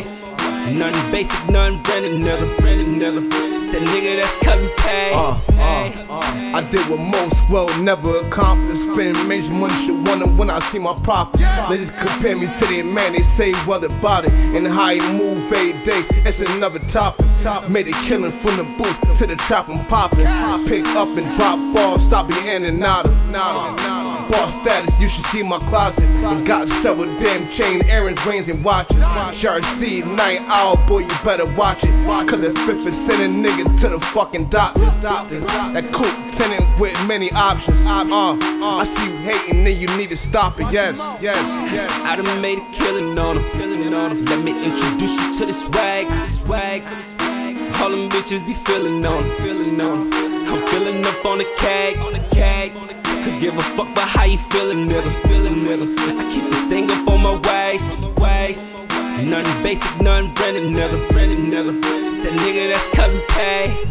Nothing basic, nothing branded, nigga. Branded, nigga. Said nigga, that's cousin pay. Uh, uh, I did what most will never accomplish. Spend major money, should wonder when I see my profit. They just compare me to their man, they say what about it. And how he move every day, it's another topic. Made a killing from the booth to the trap and popping. I Pick up and drop balls, stop being in and out of. Boss status, you should see my closet. Got several damn chain, errands, rings, and watches. Jersey, night owl, boy, you better watch it. Cause the fifth is sending nigga to the fucking doctor. That coupe tenant with many options. Uh, I see you hating, then you need to stop it. Yes, yes, yes. I done made a killing on him. Let me introduce you to this swag. Swag. All them bitches be feeling on. Feeling on. I'm feeling up on the keg. On the keg. Could give a fuck about how you feeling, nigga. Feeling, nigga. I keep this thing up on my waist. Waist. Nothing basic, nothing branded, nigga. Branded, nigga. Said nigga, that's cousin pay.